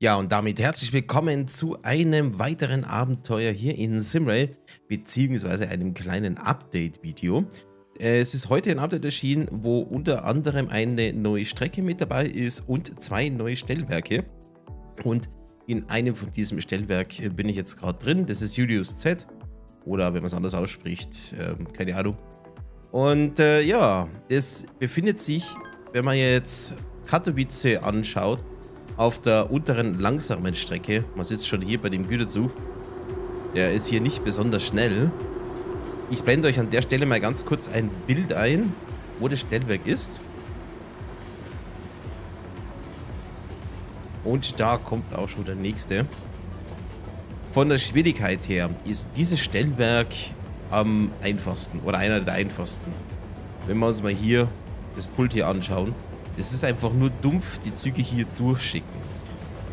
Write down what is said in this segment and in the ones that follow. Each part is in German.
Ja, und damit herzlich willkommen zu einem weiteren Abenteuer hier in Simray, beziehungsweise einem kleinen Update-Video. Äh, es ist heute ein Update erschienen, wo unter anderem eine neue Strecke mit dabei ist und zwei neue Stellwerke. Und in einem von diesem Stellwerk bin ich jetzt gerade drin. Das ist Julius Z. Oder wenn man es anders ausspricht, äh, keine Ahnung. Und äh, ja, es befindet sich, wenn man jetzt Katowice anschaut, auf der unteren langsamen Strecke. Man sitzt schon hier bei dem Güterzug. Der ist hier nicht besonders schnell. Ich blende euch an der Stelle mal ganz kurz ein Bild ein, wo das Stellwerk ist. Und da kommt auch schon der nächste. Von der Schwierigkeit her ist dieses Stellwerk am einfachsten oder einer der einfachsten. Wenn wir uns mal hier das Pult hier anschauen. Es ist einfach nur dumpf, die Züge hier durchschicken.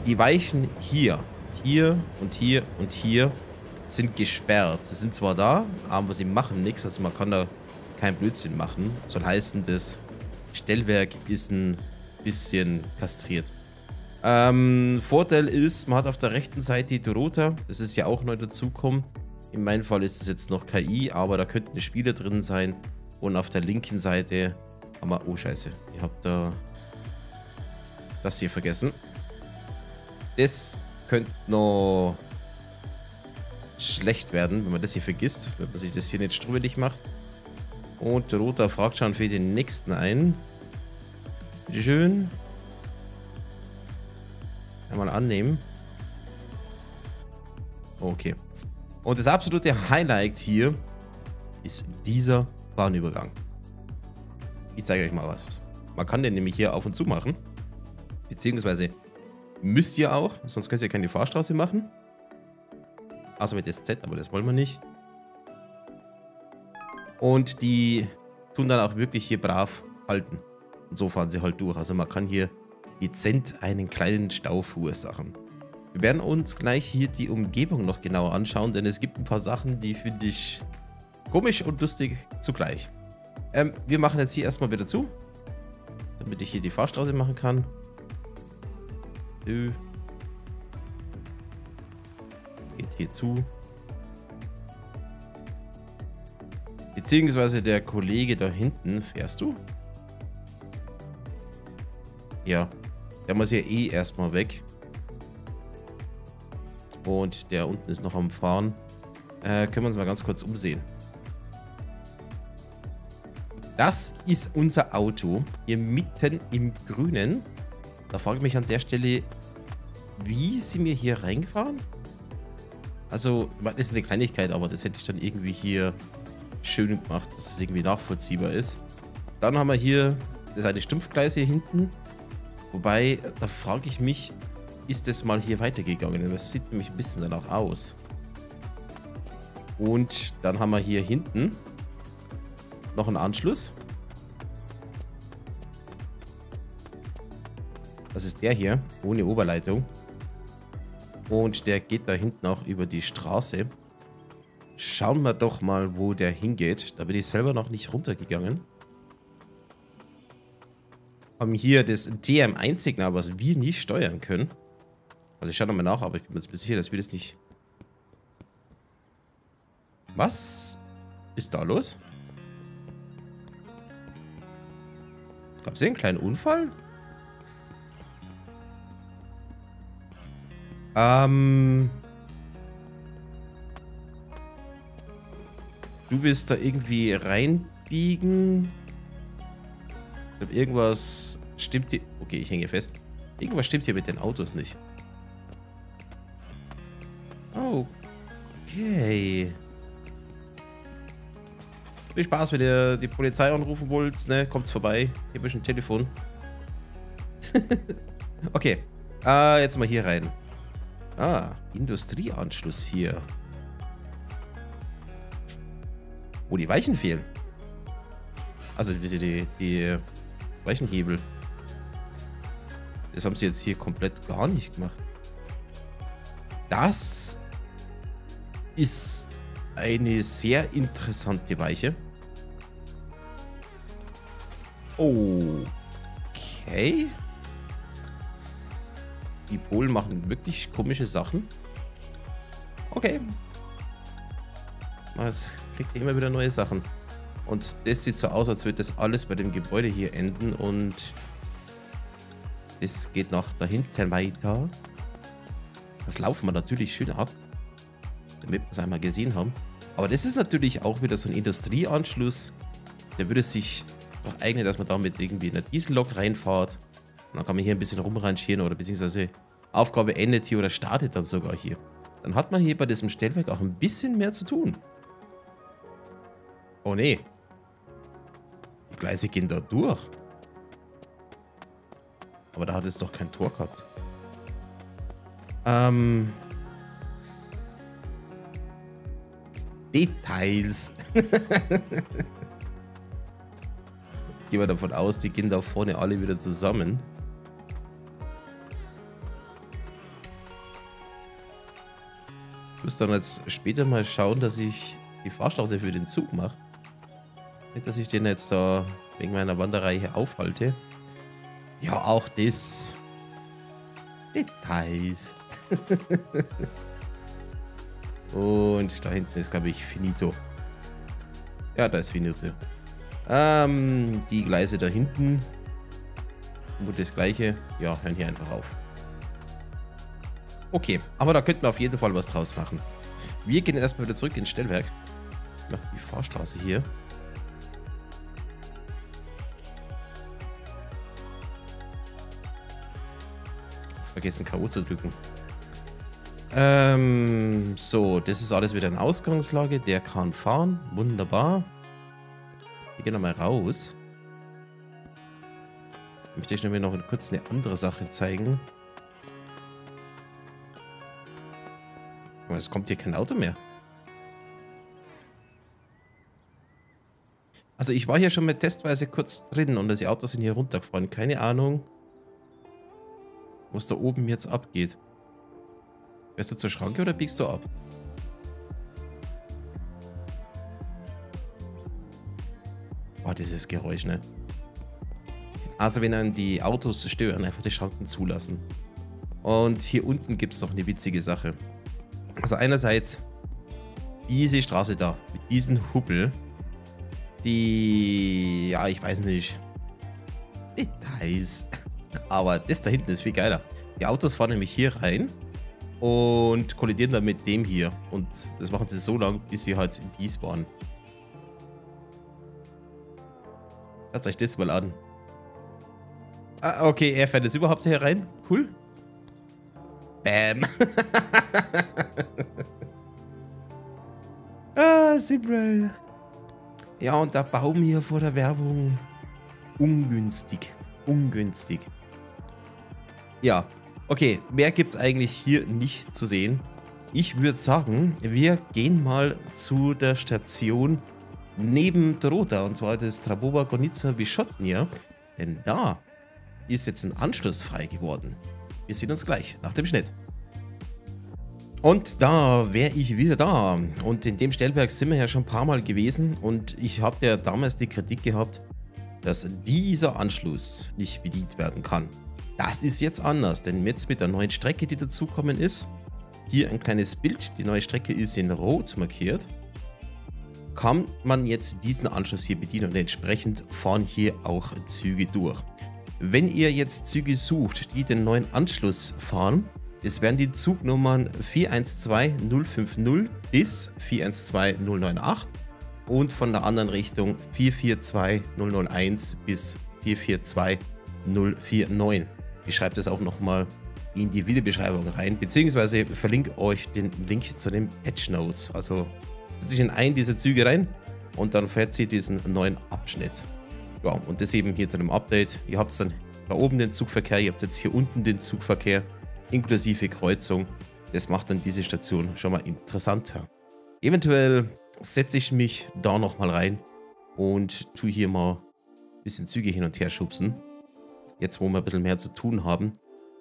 Die Weichen hier, hier und hier und hier sind gesperrt. Sie sind zwar da, aber sie machen nichts. Also man kann da kein Blödsinn machen. Soll heißen, das Stellwerk ist ein bisschen kastriert. Ähm, Vorteil ist, man hat auf der rechten Seite die Dorota. Das ist ja auch neu dazukommen. In meinem Fall ist es jetzt noch KI, aber da könnten Spieler drin sein. Und auf der linken Seite aber, oh scheiße, ihr habt da das hier vergessen. Das könnte noch schlecht werden, wenn man das hier vergisst, wenn man sich das hier nicht strubbelig macht. Und Roter fragt schon für den nächsten ein. Bitte schön. Einmal annehmen. Okay. Und das absolute Highlight hier ist dieser Bahnübergang. Ich zeige euch mal was. Man kann den nämlich hier auf und zu machen. Beziehungsweise müsst ihr auch, sonst könnt ihr keine Fahrstraße machen. Außer mit SZ, aber das wollen wir nicht. Und die tun dann auch wirklich hier brav halten. Und so fahren sie halt durch. Also man kann hier dezent einen kleinen Stau verursachen. Wir werden uns gleich hier die Umgebung noch genauer anschauen, denn es gibt ein paar Sachen, die finde ich komisch und lustig zugleich. Ähm, wir machen jetzt hier erstmal wieder zu. Damit ich hier die Fahrstraße machen kann. Geht hier zu. Beziehungsweise der Kollege da hinten. Fährst du? Ja. Der muss ja eh erstmal weg. Und der unten ist noch am Fahren. Äh, können wir uns mal ganz kurz umsehen. Das ist unser Auto. Hier mitten im Grünen. Da frage ich mich an der Stelle, wie sind wir hier reingefahren? Also, das ist eine Kleinigkeit, aber das hätte ich dann irgendwie hier schön gemacht, dass es irgendwie nachvollziehbar ist. Dann haben wir hier das eine Stumpfgleis hier hinten. Wobei, da frage ich mich, ist das mal hier weitergegangen? Das sieht nämlich ein bisschen danach aus. Und dann haben wir hier hinten noch einen Anschluss. Das ist der hier, ohne Oberleitung. Und der geht da hinten auch über die Straße. Schauen wir doch mal, wo der hingeht. Da bin ich selber noch nicht runtergegangen. Haben hier das TM1-Signal, was wir nicht steuern können. Also ich schaue nochmal nach, aber ich bin mir jetzt sicher, dass wir das nicht... Was ist da los? Gab es hier einen kleinen Unfall? Ähm... Du willst da irgendwie reinbiegen? Ich glaube, irgendwas stimmt hier... Okay, ich hänge fest. Irgendwas stimmt hier mit den Autos nicht. Okay. Viel Spaß, wenn ihr die Polizei anrufen wollt, ne? Kommt's vorbei. Hier ist ein Telefon. okay. Äh, jetzt mal hier rein. Ah, Industrieanschluss hier. Wo die Weichen fehlen. Also die, die, die Weichenhebel. Das haben sie jetzt hier komplett gar nicht gemacht. Das ist eine sehr interessante Weiche. Okay. Die Polen machen wirklich komische Sachen. Okay. Es kriegt ja immer wieder neue Sachen. Und das sieht so aus, als würde das alles bei dem Gebäude hier enden und es geht noch dahinter weiter. Das laufen wir natürlich schön ab, damit wir es einmal gesehen haben. Aber das ist natürlich auch wieder so ein Industrieanschluss. Der würde sich doch eignen, dass man damit irgendwie in eine Diesellok reinfahrt. Und dann kann man hier ein bisschen rumrangieren oder beziehungsweise Aufgabe endet hier oder startet dann sogar hier. Dann hat man hier bei diesem Stellwerk auch ein bisschen mehr zu tun. Oh nee. Die Gleise gehen da durch. Aber da hat es doch kein Tor gehabt. Ähm. Details. Gehen wir davon aus, die gehen da vorne alle wieder zusammen. Ich muss dann jetzt später mal schauen, dass ich die Fahrstraße für den Zug mache. Nicht, dass ich den jetzt da wegen meiner Wanderei aufhalte. Ja, auch das. Details. Und da hinten ist, glaube ich, Finito. Ja, da ist Finito. Ähm, die Gleise da hinten. Und das gleiche. Ja, hören hier einfach auf. Okay, aber da könnten wir auf jeden Fall was draus machen. Wir gehen erstmal wieder zurück ins Stellwerk. Mache die Fahrstraße hier. Vergessen K.O. zu drücken. Ähm, so, das ist alles wieder in Ausgangslage. Der kann fahren. Wunderbar. Wir gehen nochmal raus. Ich möchte euch noch kurz eine andere Sache zeigen. Es kommt hier kein Auto mehr. Also ich war hier schon mal testweise kurz drin und die Autos sind hier runtergefahren. Keine Ahnung, was da oben jetzt abgeht. Fährst du zur Schranke oder biegst du ab? Boah, dieses Geräusch, ne? Also wenn dann die Autos stören, einfach die Schranken zulassen. Und hier unten gibt es noch eine witzige Sache. Also einerseits diese Straße da, mit diesem Hubbel, die, ja, ich weiß nicht, Details. Aber das da hinten ist viel geiler. Die Autos fahren nämlich hier rein und kollidieren dann mit dem hier. Und das machen sie so lange, bis sie halt in dies waren. Schaut euch das mal an. Ah, okay, er fährt jetzt überhaupt hier rein. Cool. Bam. ah, Simrail. Ja, und der Baum hier vor der Werbung. Ungünstig. Ungünstig. Ja, okay. Mehr gibt es eigentlich hier nicht zu sehen. Ich würde sagen, wir gehen mal zu der Station neben Dorota, und zwar das Trabova Gonica Vyshotnia. Denn da ist jetzt ein Anschluss frei geworden. Wir sehen uns gleich nach dem Schnitt. Und da wäre ich wieder da. Und in dem Stellwerk sind wir ja schon ein paar Mal gewesen. Und ich habe ja damals die Kritik gehabt, dass dieser Anschluss nicht bedient werden kann. Das ist jetzt anders, denn jetzt mit der neuen Strecke, die dazukommen ist, hier ein kleines Bild, die neue Strecke ist in Rot markiert, kann man jetzt diesen Anschluss hier bedienen und entsprechend fahren hier auch Züge durch. Wenn ihr jetzt Züge sucht, die den neuen Anschluss fahren, es werden die Zugnummern 412050 bis 412098 und von der anderen Richtung 442001 bis 442049. Ich schreibe das auch nochmal in die Videobeschreibung rein, beziehungsweise verlinke euch den Link zu den Patch Notes. Also setzt euch in einen dieser Züge rein und dann fährt sie diesen neuen Abschnitt. Ja, und das eben hier zu einem Update. Ihr habt dann da oben den Zugverkehr, ihr habt jetzt hier unten den Zugverkehr inklusive Kreuzung. Das macht dann diese Station schon mal interessanter. Eventuell setze ich mich da nochmal rein und tue hier mal ein bisschen Züge hin und her schubsen. Jetzt, wo wir ein bisschen mehr zu tun haben.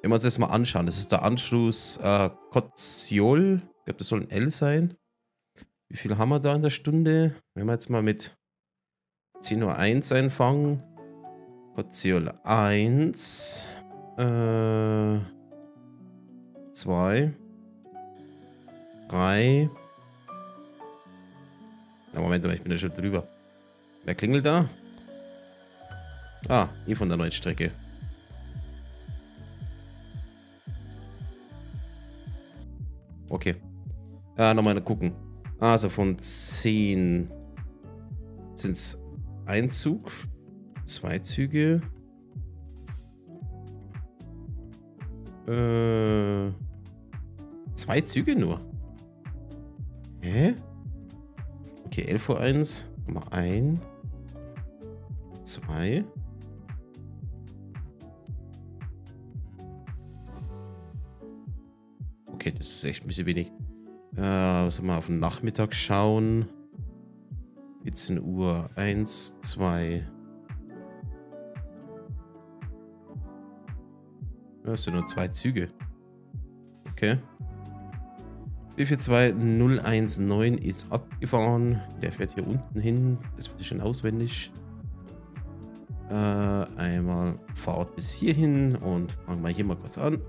Wenn wir uns das mal anschauen, das ist der Anschluss äh, Koziol. Ich glaube, das soll ein L sein. Wie viel haben wir da in der Stunde? Wenn wir jetzt mal mit 10.01 Uhr einfangen. Koziol 1. Äh, zwei, drei. Na, Moment mal, ich bin ja schon drüber. Wer klingelt da? Ah, hier von der neuen Strecke. Ah, nochmal gucken. Also von 10 sind es ein Zug, zwei Züge. Äh, zwei Züge nur. Hä? Okay, 11 Uhr 1. Mal ein. Zwei. Okay, das ist echt ein bisschen wenig. Äh, was mal auf den Nachmittag schauen. 14 Uhr 1, 2. Das sind nur zwei Züge. Okay. B42019 ist abgefahren. Der fährt hier unten hin. Das wird schon auswendig. Äh, einmal Fahrt bis hierhin und fangen wir hier mal kurz an.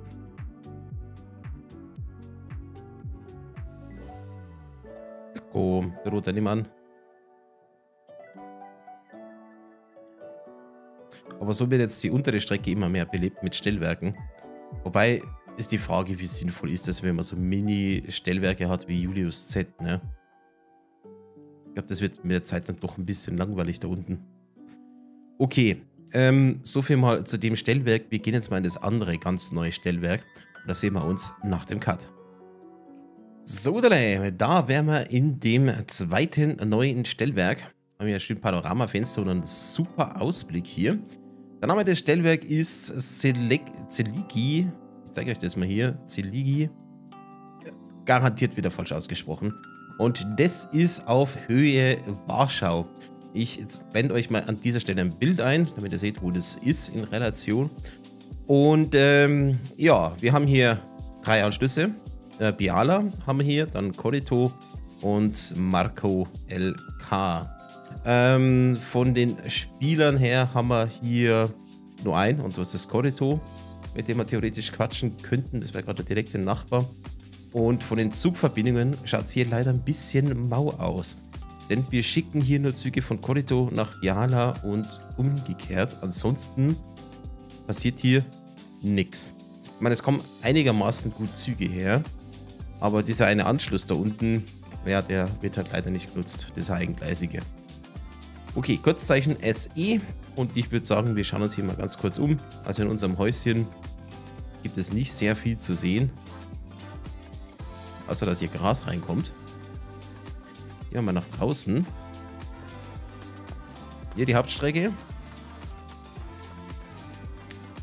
Go, der rote. Aber so wird jetzt die untere Strecke immer mehr belebt mit Stellwerken. Wobei ist die Frage, wie sinnvoll ist das, wenn man so Mini-Stellwerke hat wie Julius Z, ne? Ich glaube, das wird mit der Zeit dann doch ein bisschen langweilig da unten. Okay, ähm, so viel mal zu dem Stellwerk. Wir gehen jetzt mal in das andere ganz neue Stellwerk. Und da sehen wir uns nach dem Cut. So, da wären wir in dem zweiten neuen Stellwerk. Haben wir ein schön Panoramafenster und einen super Ausblick hier. Der Name des Stellwerks ist Zeligi. Ich zeige euch das mal hier. Zeligi. Garantiert wieder falsch ausgesprochen. Und das ist auf Höhe Warschau. Ich blende euch mal an dieser Stelle ein Bild ein, damit ihr seht, wo das ist in Relation. Und ähm, ja, wir haben hier drei Anschlüsse äh, Biala haben wir hier, dann Corito und Marco LK. Ähm, von den Spielern her haben wir hier nur einen, und so ist das Corito, mit dem wir theoretisch quatschen könnten. Das wäre gerade der direkte Nachbar. Und von den Zugverbindungen schaut es hier leider ein bisschen mau aus. Denn wir schicken hier nur Züge von Corito nach Biala und umgekehrt. Ansonsten passiert hier nichts. Ich meine, es kommen einigermaßen gut Züge her. Aber dieser eine Anschluss da unten, ja, der wird halt leider nicht genutzt, dieser eigengleisige. Okay, Kurzzeichen SE und ich würde sagen, wir schauen uns hier mal ganz kurz um. Also in unserem Häuschen gibt es nicht sehr viel zu sehen. Außer, dass hier Gras reinkommt. Gehen wir mal nach draußen. Hier die Hauptstrecke.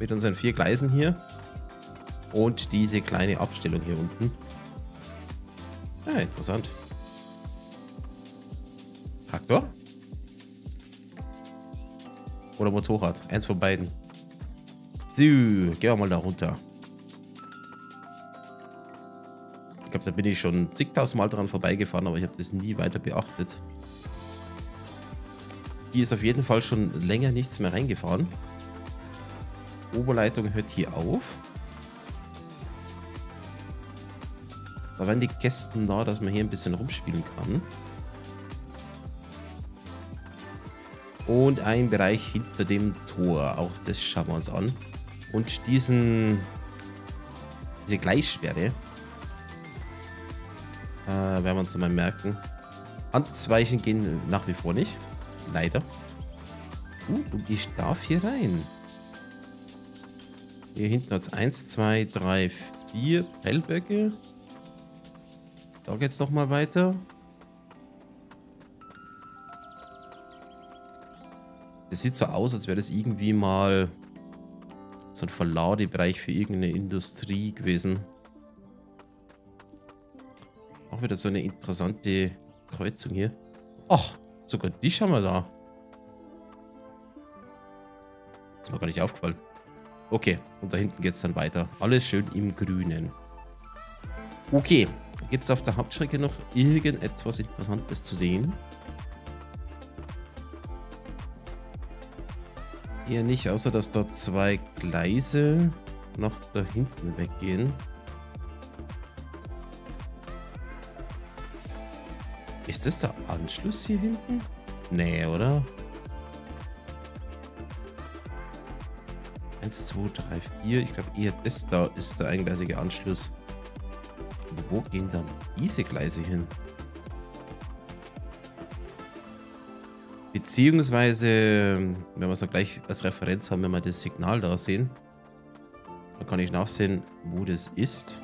Mit unseren vier Gleisen hier. Und diese kleine Abstellung hier unten. Ja, interessant. Traktor? Oder Motorrad? Eins von beiden. So, gehen wir mal da runter. Ich glaube, da bin ich schon zigtausendmal dran vorbeigefahren, aber ich habe das nie weiter beachtet. Hier ist auf jeden Fall schon länger nichts mehr reingefahren. Oberleitung hört hier auf. Da waren die Kästen da, dass man hier ein bisschen rumspielen kann. Und ein Bereich hinter dem Tor. Auch das schauen wir uns an. Und diesen... Diese Gleissperre. Äh, werden wir uns mal merken. Handweichen gehen nach wie vor nicht. Leider. Uh, und ich darf hier rein. Hier hinten hat es 1, 2, 3, 4 Prellböcke. Da geht's noch mal weiter. Es sieht so aus, als wäre das irgendwie mal so ein Verladebereich für irgendeine Industrie gewesen. Auch wieder so eine interessante Kreuzung hier. Ach, sogar die haben wir da. Ist mir gar nicht aufgefallen. Okay, und da hinten geht es dann weiter. Alles schön im Grünen. Okay, Gibt es auf der Hauptstrecke noch irgendetwas Interessantes zu sehen? Eher nicht, außer dass da zwei Gleise nach da hinten weggehen. Ist das der Anschluss hier hinten? Nee, oder? 1, 2, 3, 4. Ich glaube eher das da ist der eingleisige Anschluss. Wo gehen dann diese Gleise hin? Beziehungsweise, wenn wir es dann gleich als Referenz haben, wenn wir das Signal da sehen, dann kann ich nachsehen, wo das ist.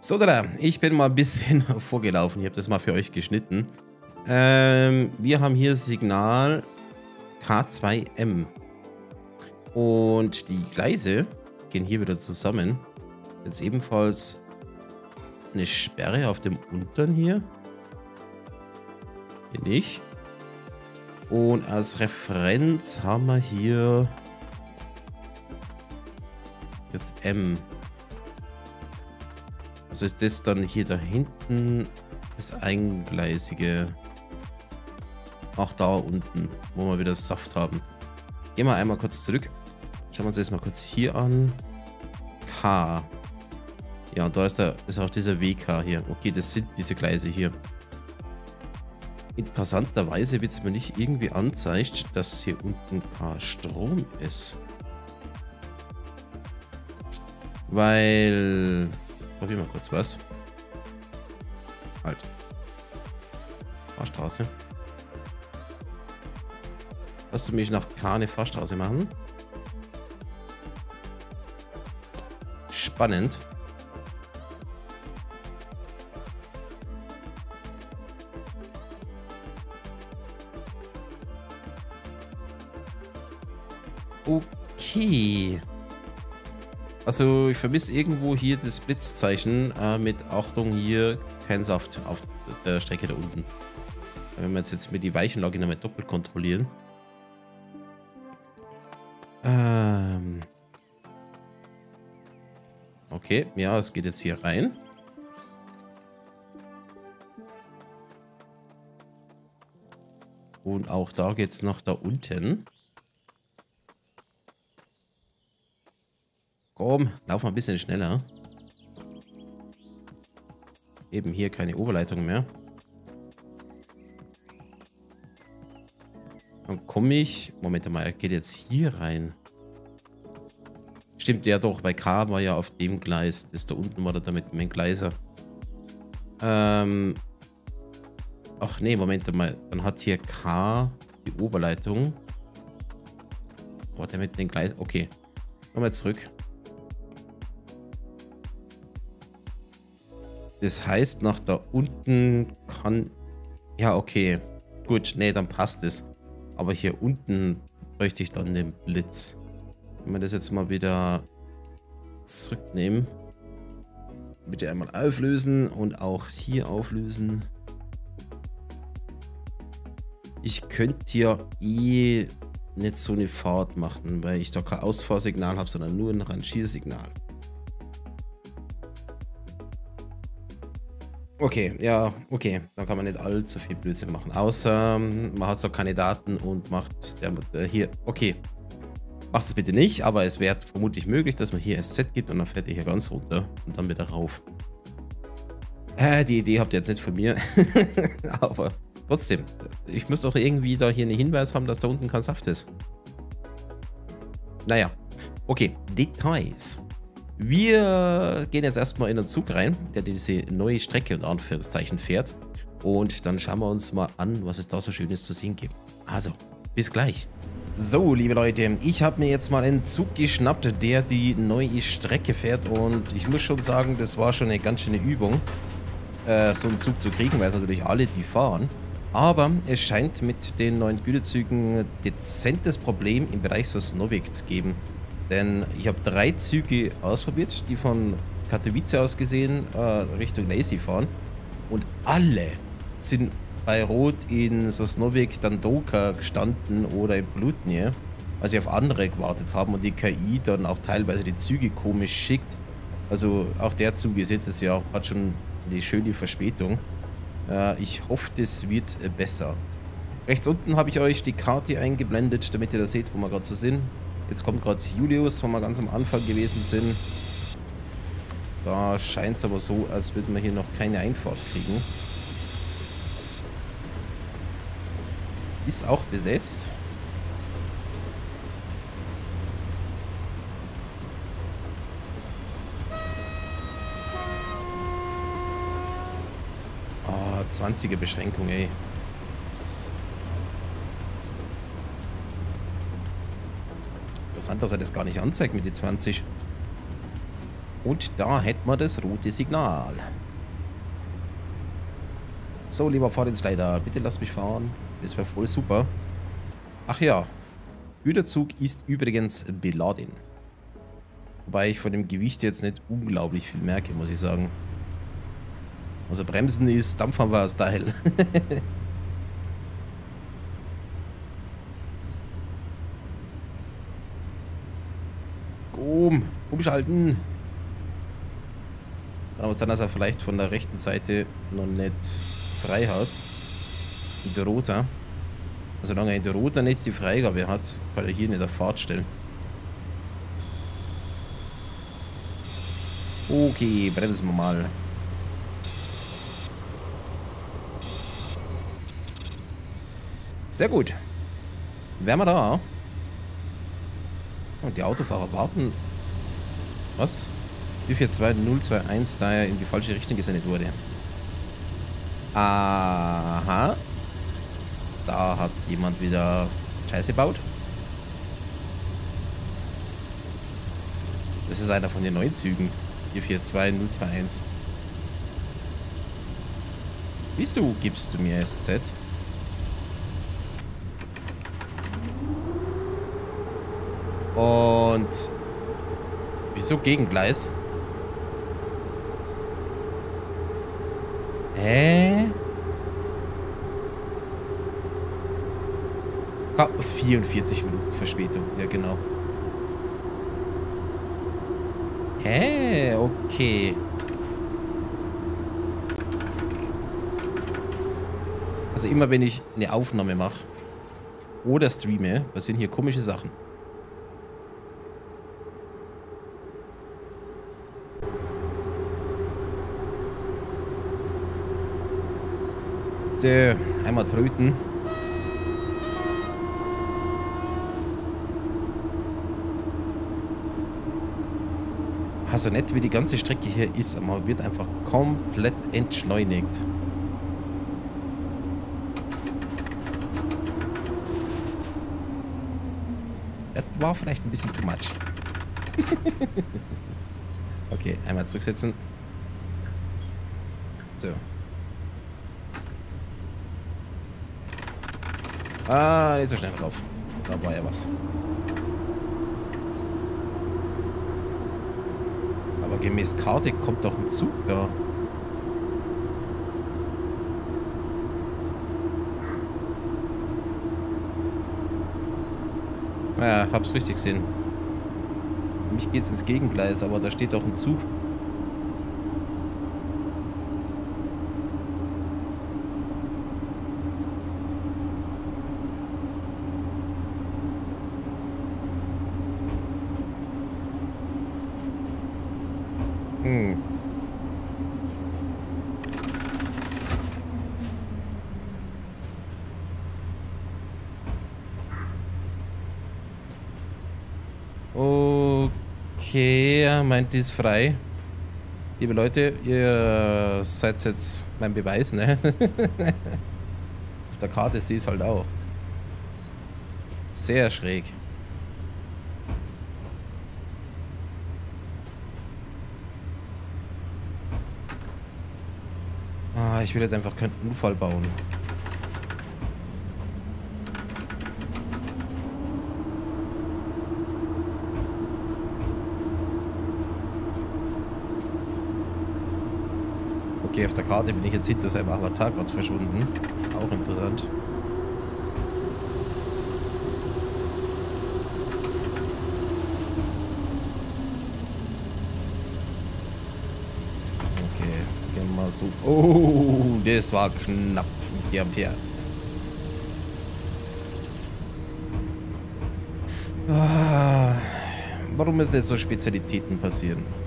So, da, ich bin mal ein bisschen vorgelaufen. Ich habe das mal für euch geschnitten. Ähm, wir haben hier Signal K2M. Und die Gleise gehen hier wieder zusammen. Jetzt ebenfalls eine Sperre auf dem unteren hier. Hier nicht. Und als Referenz haben wir hier JM. Also ist das dann hier da hinten das eingleisige. Auch da unten, wo wir wieder Saft haben. Gehen wir einmal kurz zurück. Schauen wir uns das mal kurz hier an. K. Ja, da ist, der, ist auch dieser WK hier. Okay, das sind diese Gleise hier. Interessanterweise wird es mir nicht irgendwie anzeigt, dass hier unten K Strom ist. Weil... Probieren wir kurz was. Halt. Fahrstraße. Lass du mich nach K eine Fahrstraße machen? spannend. Okay. Also ich vermisse irgendwo hier das Blitzzeichen äh, mit Achtung hier kein Saft auf der Strecke da unten. Wenn wir jetzt, mit die Weichenlage nochmal doppelt kontrollieren. Ähm... Okay, ja, es geht jetzt hier rein. Und auch da geht es noch da unten. Komm, lauf mal ein bisschen schneller. Eben hier keine Oberleitung mehr. Dann komme ich... Moment mal, er geht jetzt hier rein. Stimmt, ja doch, bei K war ja auf dem Gleis. Das da unten war da mit dem Entgleiser. Ähm. Ach nee, Moment mal. Dann hat hier K die Oberleitung. Boah, der mit dem Gleis. Okay. Nochmal zurück. Das heißt, nach da unten kann... Ja, okay. Gut, nee, dann passt es. Aber hier unten bräuchte ich dann den Blitz. Wenn wir das jetzt mal wieder zurücknehmen. Bitte einmal auflösen und auch hier auflösen. Ich könnte hier eh nicht so eine Fahrt machen, weil ich da kein Ausfahrsignal habe, sondern nur ein Rangiersignal. Okay, ja, okay. Dann kann man nicht allzu viel Blödsinn machen. Außer man hat so keine Daten und macht der, äh, hier. Okay, Macht es bitte nicht, aber es wäre vermutlich möglich, dass man hier SZ gibt und dann fährt ihr hier ganz runter und dann wieder rauf. Äh, die Idee habt ihr jetzt nicht von mir. aber trotzdem, ich muss doch irgendwie da hier einen Hinweis haben, dass da unten kein Saft ist. Naja, okay, Details. Wir gehen jetzt erstmal in den Zug rein, der diese neue Strecke und Anführungszeichen fährt. Und dann schauen wir uns mal an, was es da so Schönes zu sehen gibt. Also, bis gleich. So, liebe Leute, ich habe mir jetzt mal einen Zug geschnappt, der die neue Strecke fährt und ich muss schon sagen, das war schon eine ganz schöne Übung, äh, so einen Zug zu kriegen, weil es natürlich alle die fahren. Aber es scheint mit den neuen Gütezügen dezentes Problem im Bereich Sosnovik zu geben. Denn ich habe drei Züge ausprobiert, die von Katowice aus gesehen äh, Richtung Lazy fahren. Und alle sind bei Rot in Sosnovik dann Doka gestanden oder in Blutnie, weil sie auf andere gewartet haben und die KI dann auch teilweise die Züge komisch schickt. Also auch der Zug, ihr seht es ja, hat schon die schöne Verspätung. Äh, ich hoffe, das wird besser. Rechts unten habe ich euch die Karte eingeblendet, damit ihr da seht, wo wir gerade so sind. Jetzt kommt gerade Julius, wo wir ganz am Anfang gewesen sind. Da scheint es aber so, als würden wir hier noch keine Einfahrt kriegen. Ist auch besetzt. Ah, 20er Beschränkung, ey. Interessant, dass er das gar nicht anzeigt mit den 20. Und da hätten wir das rote Signal. So, lieber Fahrdienstleiter, bitte lass mich fahren. Das wäre voll super. Ach ja, Güterzug ist übrigens beladen. Wobei ich von dem Gewicht jetzt nicht unglaublich viel merke, muss ich sagen. Also Bremsen ist Dampfhammer-Style. umschalten. Aber sein, dass er vielleicht von der rechten Seite noch nicht frei hat. In der Rota. Also solange er der Rota nicht die Freigabe hat, kann er hier nicht auf Fahrt stellen. Okay, bremsen wir mal. Sehr gut. Wären wir da. Und die Autofahrer warten. Was? Wie 42021, da er in die falsche Richtung gesendet wurde. Aha. Da hat jemand wieder Scheiße gebaut. Das ist einer von den neuen Zügen. 442021. Wieso gibst du mir SZ? Und wieso Gegengleis? Hä? 44 Minuten Verspätung, ja genau. Hä? Okay. Also immer wenn ich eine Aufnahme mache oder streame, passieren hier komische Sachen. Bitte einmal tröten. Also nicht wie die ganze Strecke hier ist, aber man wird einfach komplett entschleunigt. Das war vielleicht ein bisschen too much. okay, einmal zurücksetzen. So. Ah, nicht so schnell drauf. Da war ja was. Aber gemäß Karte kommt doch ein Zug da. Ja, hab's richtig gesehen. Mich geht's ins Gegengleis, aber da steht doch ein Zug. Meint, die ist frei. Liebe Leute, ihr seid jetzt mein Beweis, ne? Auf der Karte sehe ich es halt auch. Sehr schräg. Ah, ich will jetzt einfach keinen Unfall bauen. Okay, auf der Karte bin ich jetzt hinter seinem Avatar gerade verschwunden. Auch interessant. Okay, gehen wir mal so. Oh, das war knapp mit die Ampere. Warum müssen jetzt so Spezialitäten passieren?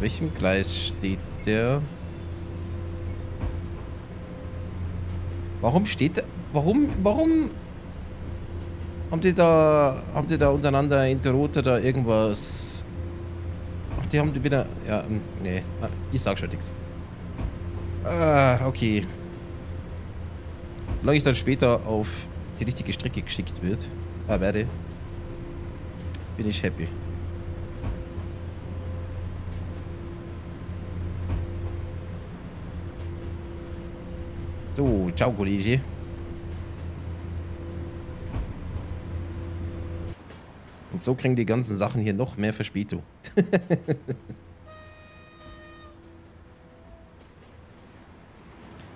Welchem Gleis steht der? Warum steht der? Warum, warum haben die da, haben die da untereinander in der Rote da irgendwas? Ach, die haben die wieder, ja, nee, ah, ich sag schon nichts. Ah, okay. Solange ich dann später auf die richtige Strecke geschickt wird, äh, werde, bin ich happy. Ciao Kollege. Und so kriegen die ganzen Sachen hier noch mehr Verspätung.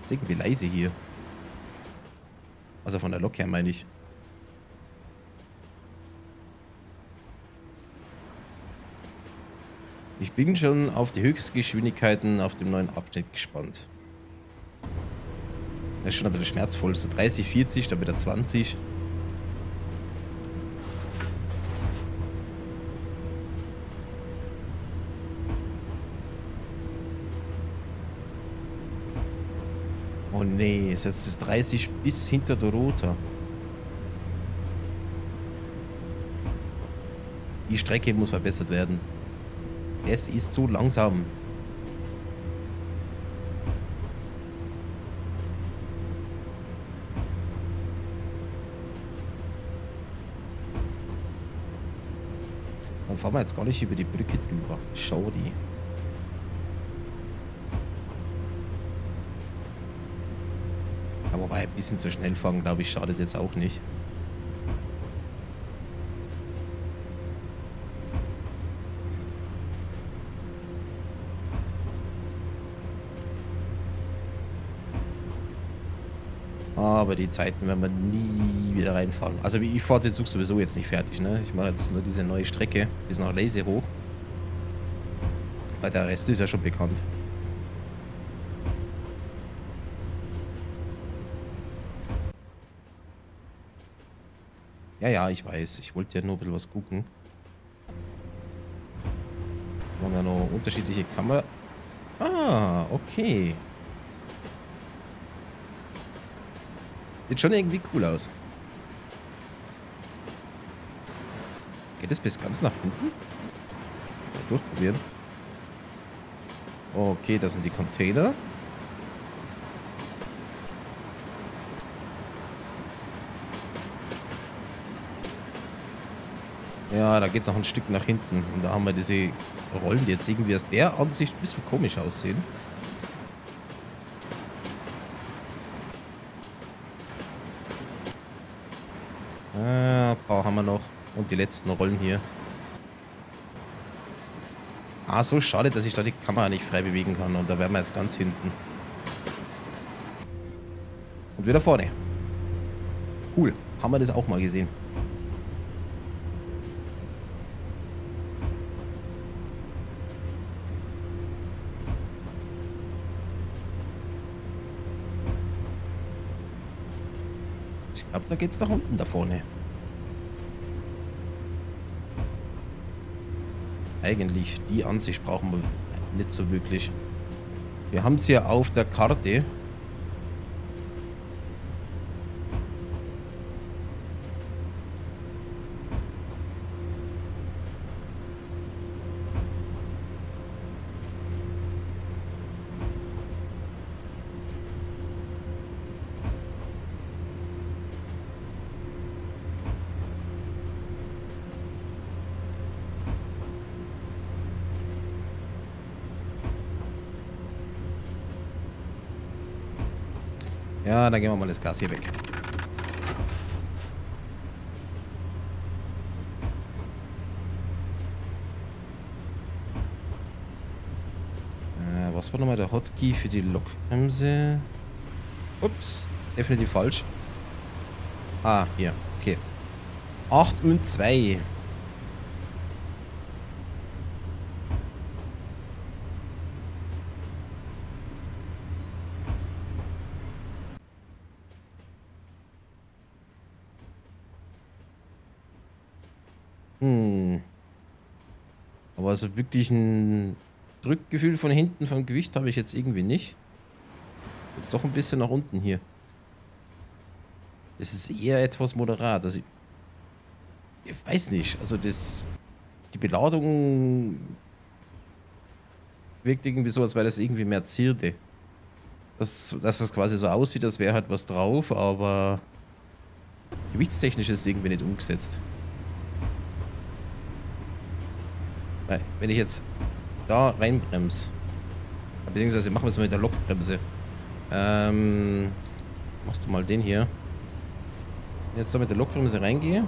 irgendwie leise hier. Also von der Lok her meine ich. Ich bin schon auf die Höchstgeschwindigkeiten auf dem neuen Abschnitt gespannt. Das ist schon ein bisschen schmerzvoll. So 30, 40, dann wieder 20. Oh nee, jetzt ist es 30 bis hinter Dorota. Die Strecke muss verbessert werden. Es ist zu langsam. Fahren wir jetzt gar nicht über die Brücke drüber. Schau die. Aber bei ein bisschen zu schnell fahren, glaube ich, schadet jetzt auch nicht. Aber die Zeiten werden wir nie wieder reinfahren. Also ich fahre den Zug sowieso jetzt nicht fertig. Ne? Ich mache jetzt nur diese neue Strecke bis nach Lazy hoch. Weil der Rest ist ja schon bekannt. Ja, ja, ich weiß. Ich wollte ja nur ein bisschen was gucken. Wir haben ja noch unterschiedliche Kamera. Ah, okay. Sieht schon irgendwie cool aus. Das bis ganz nach hinten? Mal durchprobieren. Okay, das sind die Container. Ja, da geht es noch ein Stück nach hinten. Und da haben wir diese Rollen, die jetzt irgendwie aus der Ansicht ein bisschen komisch aussehen. haben wir noch. Und die letzten Rollen hier. Ah, so schade, dass ich da die Kamera nicht frei bewegen kann. Und da wären wir jetzt ganz hinten. Und wieder vorne. Cool. Haben wir das auch mal gesehen. Ich glaube, da geht es nach unten da vorne. Eigentlich die Ansicht brauchen wir nicht so wirklich. Wir haben es hier auf der Karte. Das Gas hier weg. Äh, was war nochmal der Hotkey für die Lokbremse? Ups, definitiv falsch. Ah, hier, okay. 8 und 2. Aber so wirklich ein Drückgefühl von hinten vom Gewicht habe ich jetzt irgendwie nicht. Jetzt doch ein bisschen nach unten hier. Es ist eher etwas moderat. Also ich, ich weiß nicht. Also das die Beladung wirkt irgendwie so, als wäre das irgendwie mehr Zierde. Dass, dass das quasi so aussieht, als wäre halt was drauf, aber gewichtstechnisch ist es irgendwie nicht umgesetzt. Weil, wenn ich jetzt da reinbremse, beziehungsweise machen wir es mal mit der Lokbremse. Ähm, machst du mal den hier. Jetzt da mit der Lokbremse reingehe.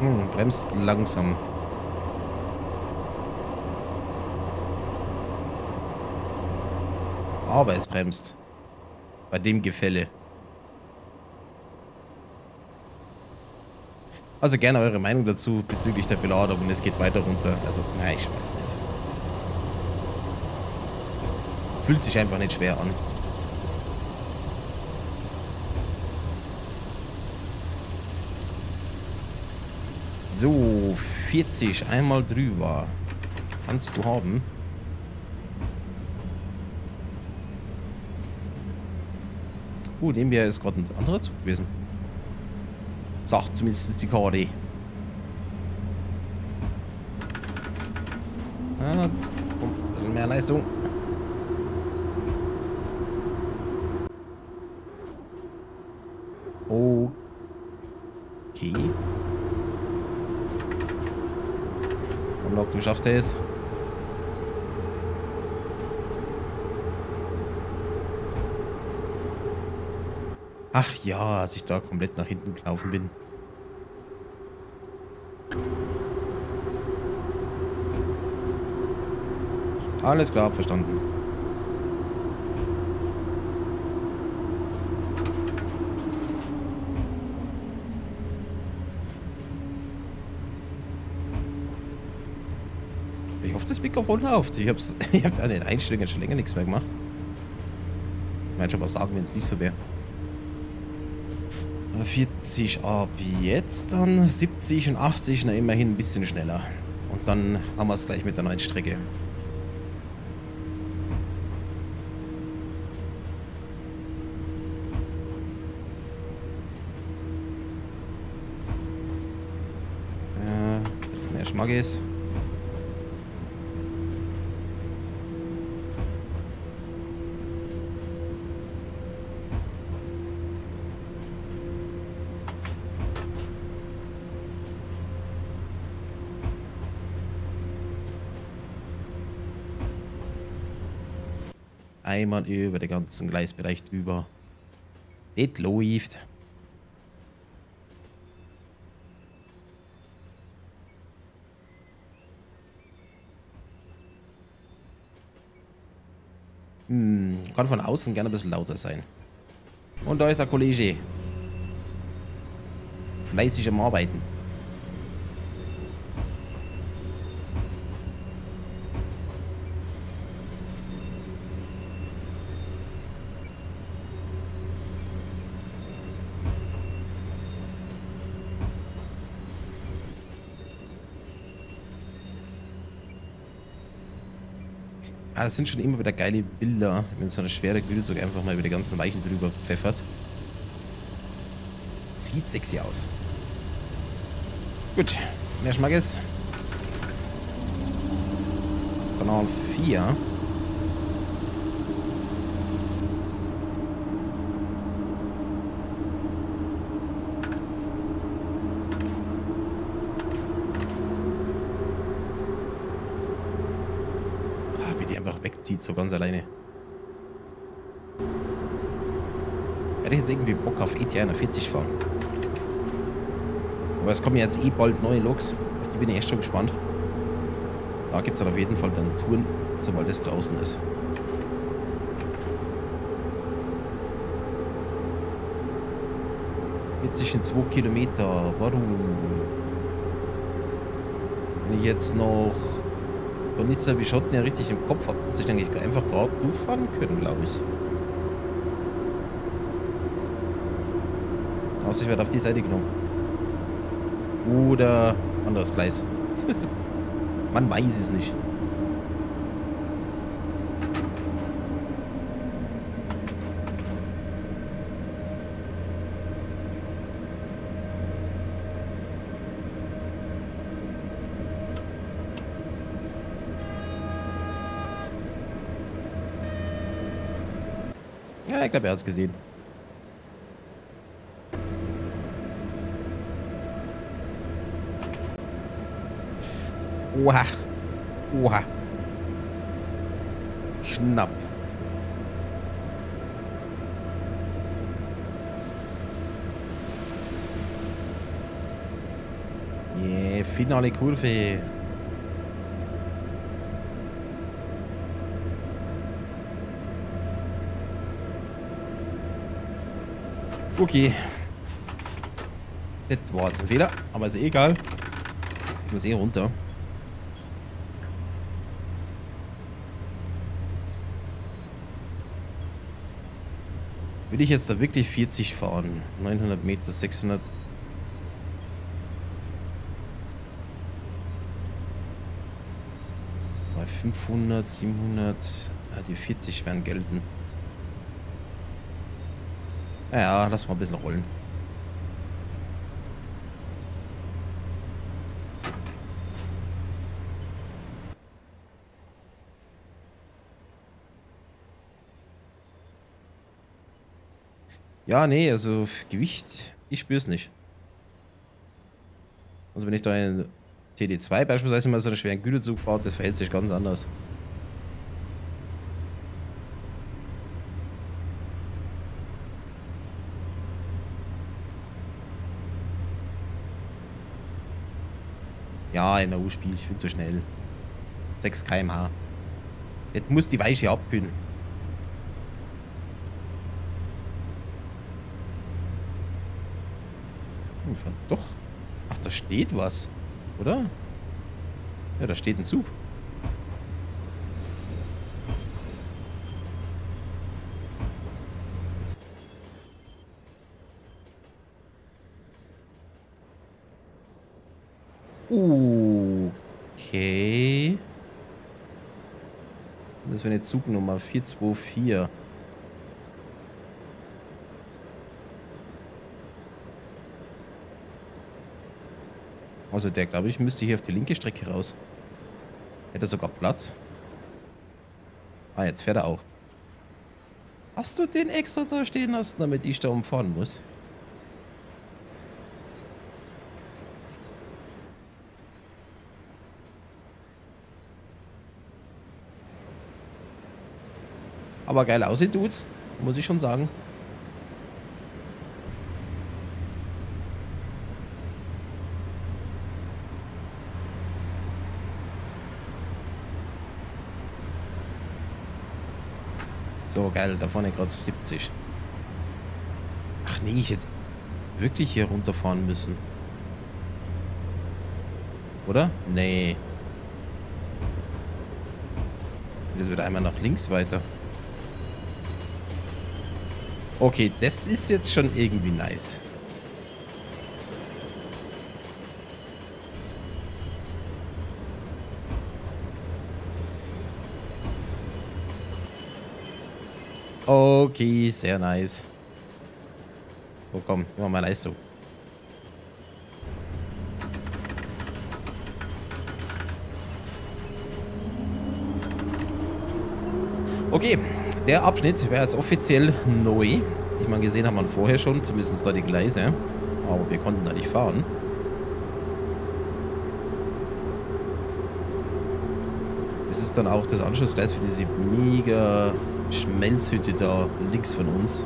Hm, bremst langsam. Aber es bremst. Bei dem Gefälle. Also gerne eure Meinung dazu bezüglich der Beladung und es geht weiter runter. Also, nein, ich weiß nicht. Fühlt sich einfach nicht schwer an. So, 40, einmal drüber. Kannst du haben. Uh, neben mir ist gerade ein anderer Zug gewesen. Sagt zumindest die Karte. Ah, ein bisschen mehr Leistung. Okay. Komm, du schaffst es. Ach ja, als ich da komplett nach hinten gelaufen bin. Alles klar, verstanden. Ich hoffe, das Mikrofon läuft. Ich habe ich hab an den Einstellungen schon länger nichts mehr gemacht. Ich meine schon mal sagen, wenn es nicht so wäre. 40 ab jetzt, dann 70 und 80, na immerhin ein bisschen schneller. Und dann haben wir es gleich mit der neuen Strecke. Äh, mehr Schmackes. Einmal über den ganzen Gleisbereich drüber. Das läuft. Hm, kann von außen gerne ein bisschen lauter sein. Und da ist der Kollege. Fleißig am Arbeiten. Das sind schon immer wieder geile Bilder, wenn so eine schwere Grillzug einfach mal über die ganzen Weichen drüber pfeffert. Sieht sexy aus. Gut, mehr Schmackes. Kanal 4. zieht so ganz alleine. Hätte ich jetzt irgendwie Bock auf ET 41 fahren. Aber es kommen jetzt eh bald neue Loks. Auf die bin ich echt schon gespannt. Da gibt es dann auf jeden Fall dann Touren, sobald es draußen ist. Jetzt in 2 Kilometer. Warum? Wenn ich jetzt noch Und nicht so wie Schotten ja richtig im Kopf habe, ich eigentlich einfach gerade durchfahren können, glaube ich. Außer ich werde auf die Seite genommen. Oder anderes Gleis. Man weiß es nicht. Es gesehen. Oha. Oha. Knapp. Yeah, finale Kurve. Okay. Das war jetzt ein Fehler, aber ist eh egal. Ich muss eh runter. Will ich jetzt da wirklich 40 fahren? 900 Meter, 600... Bei 500, 700... Ja, die 40 werden gelten. Ja, lass mal ein bisschen rollen. Ja, nee, also Gewicht, ich spüre es nicht. Also wenn ich da in TD2 beispielsweise mal so einen schweren Güterzug fahre, das verhält sich ganz anders. In der U-Spiel, ich bin zu schnell. 6 km/h. Jetzt muss die Weiche abkühlen. Hm, doch. Ach, da steht was. Oder? Ja, da steht ein Zug. Okay. Das wäre eine Zugnummer 424. Also der, glaube ich, müsste hier auf die linke Strecke raus. Hätte sogar Platz. Ah, jetzt fährt er auch. Hast du den extra da stehen lassen, damit ich da umfahren muss? Aber geil aussieht, Dudes. Muss ich schon sagen. So, geil. Da vorne gerade 70. Ach nee, ich hätte wirklich hier runterfahren müssen. Oder? Nee. Jetzt wird einmal nach links weiter. Okay, das ist jetzt schon irgendwie nice. Okay, sehr nice. Oh komm, immer mal Leistung. Okay, der Abschnitt wäre jetzt offiziell neu. Ich meine, gesehen haben wir vorher schon, zumindest da die Gleise. Aber wir konnten da nicht fahren. Das ist dann auch das Anschlussgleis für diese mega Schmelzhütte da links von uns.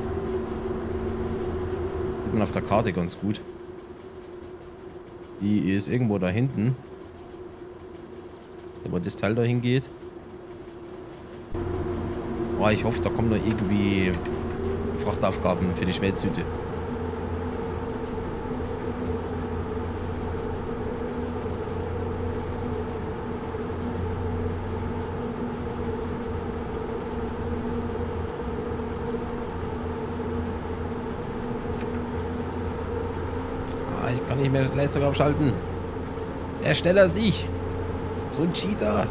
Sieht man auf der Karte ganz gut. Die ist irgendwo da hinten. Wo das Teil da hingeht. Oh, ich hoffe, da kommen noch irgendwie Frachtaufgaben für die Schmelzhüte. Ah, ich kann nicht mehr Leistung abschalten. Er schneller als. So ein Cheater.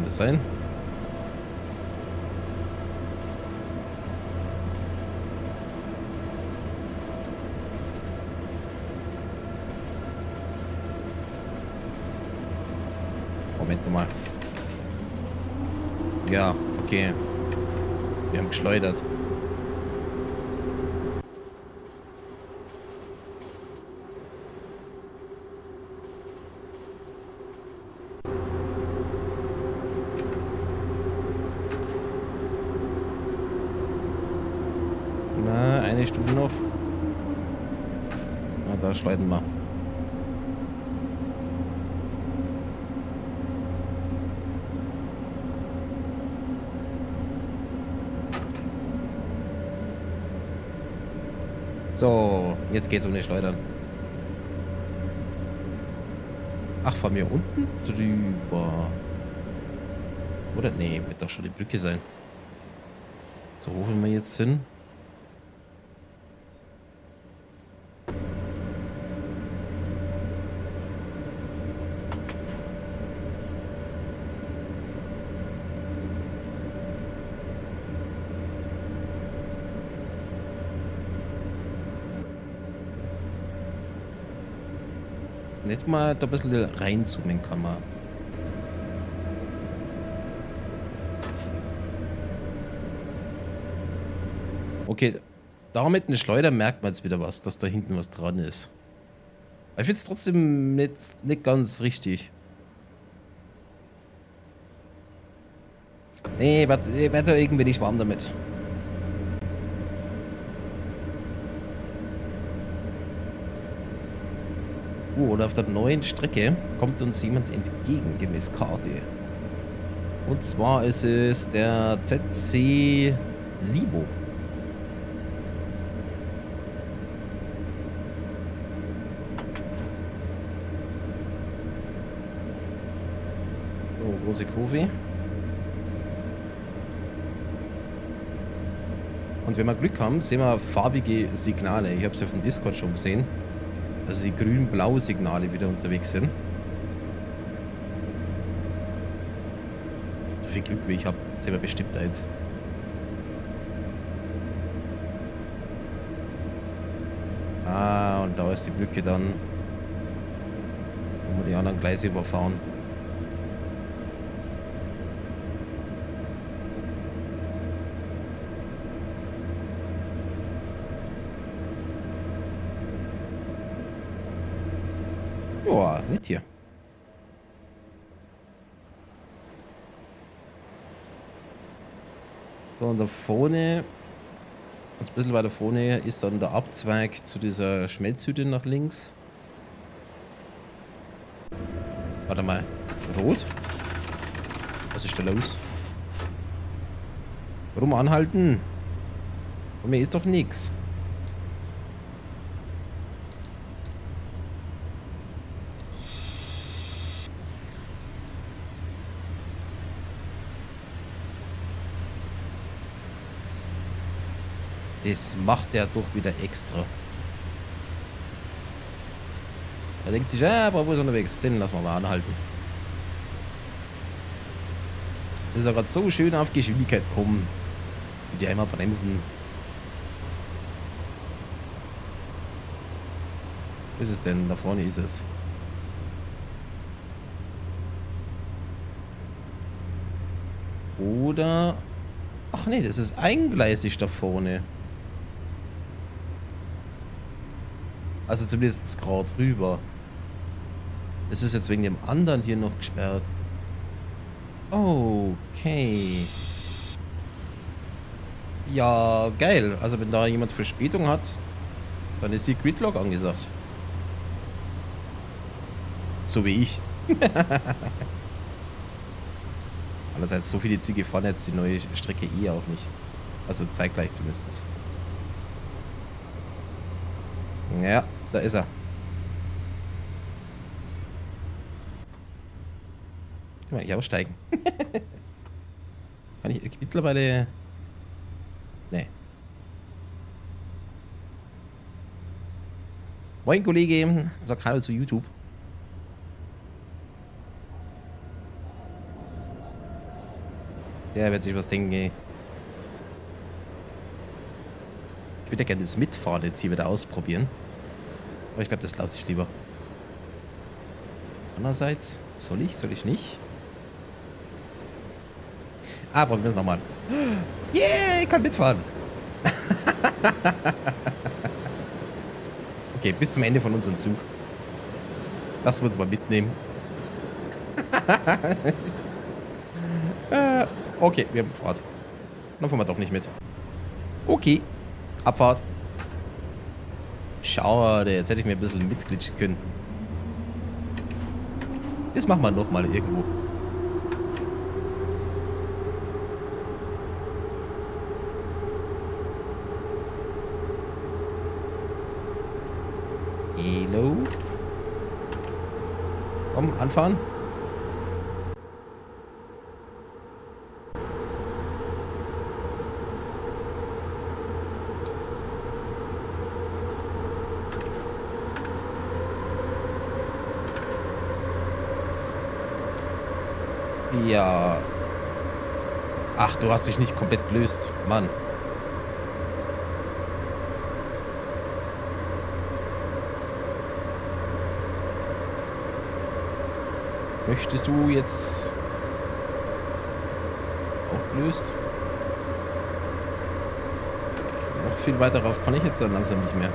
Kann das sein? Moment mal. Ja, okay. Wir haben geschleudert. Na, eine Stufe noch. Schleudern wir. So, jetzt geht's um die Schleudern. Ach, fahren wir unten drüber? Oder? Nee, wird doch schon die Brücke sein. So wenn wir jetzt sind. Nicht mal da ein bisschen reinzoomen kann man. Okay, da mit einer Schleuder merkt man jetzt wieder was, dass da hinten was dran ist. Aber ich finde es trotzdem nicht, nicht ganz richtig. Nee, ich werde irgendwie nicht warm damit. Uh, und auf der neuen Strecke kommt uns jemand entgegen, gemäß Karte. Und zwar ist es der ZC Libo. Oh, große Kurve. Und wenn wir Glück haben, sehen wir farbige Signale. Ich habe es auf dem Discord schon gesehen dass die grün-blaue Signale wieder unterwegs sind. So viel Glück wie ich habe, sehen wir bestimmt eins. Ah, und da ist die Brücke dann, wo wir die anderen Gleise überfahren. Boah, nicht hier. So, und da vorne, ein bisschen weiter vorne, ist dann der Abzweig zu dieser Schmelzhütte nach links. Warte mal. Rot? Was ist da los? Warum anhalten? Und mir ist doch nichts. Das macht der doch wieder extra. Er denkt sich, ja, Bravo ist unterwegs, den lassen wir mal anhalten. Jetzt ist er gerade so schön auf Geschwindigkeit kommen. Ja immer bremsen. Wo ist es denn? Da vorne ist es. Oder... Ach nee, das ist eingleisig da vorne. Also zumindest gerade rüber. Es ist jetzt wegen dem anderen hier noch gesperrt. Okay. Ja, geil. Also wenn da jemand Verspätung hat, dann ist die Gridlock angesagt. So wie ich. Andererseits, so viele Züge fahren jetzt die neue Strecke eh auch nicht. Also zeitgleich zumindest. Ja, da ist er. Kann man nicht aussteigen. Kann ich mittlerweile... Nee. Moin Kollege, sag Hallo zu YouTube. Der wird sich was denken, ey. Ich würde ja gerne das Mitfahren jetzt hier wieder ausprobieren. Aber ich glaube, das lasse ich lieber. Andererseits, soll ich, soll ich nicht? Ah, probieren wir es nochmal. Yeah, ich kann mitfahren. okay, bis zum Ende von unserem Zug. Lassen wir uns mal mitnehmen. äh, okay, wir haben Fahrt. Dann fahren wir doch nicht mit. Okay. Abfahrt. Schade, jetzt hätte ich mir ein bisschen mitglitschen können. Das machen wir nochmal irgendwo. Hello. Komm, anfahren. Ja. Ach, du hast dich nicht komplett gelöst. Mann. Möchtest du jetzt auch gelöst? Noch viel weiter rauf kann ich jetzt dann langsam nicht mehr.